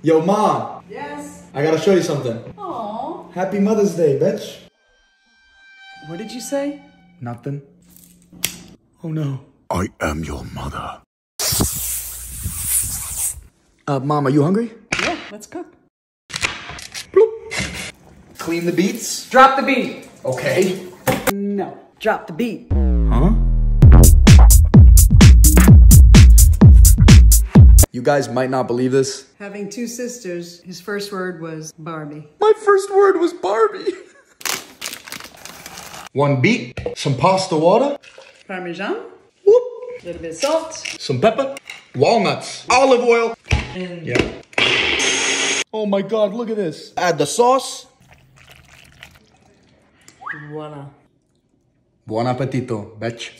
Yo, mom. Yes. I gotta show you something. Oh. Happy Mother's Day, bitch. What did you say? Nothing. Oh no. I am your mother. Uh, Mom, are you hungry? Yeah, let's cook. Clean the beets. Drop the beat. Okay. No. Drop the beat. You guys might not believe this. Having two sisters, his first word was Barbie. My first word was Barbie. One beet, some pasta water, Parmesan, whoop, a little bit of salt, some pepper, walnuts, olive oil. and Yeah. Oh my god, look at this. Add the sauce. voila. Buon appetito, bitch.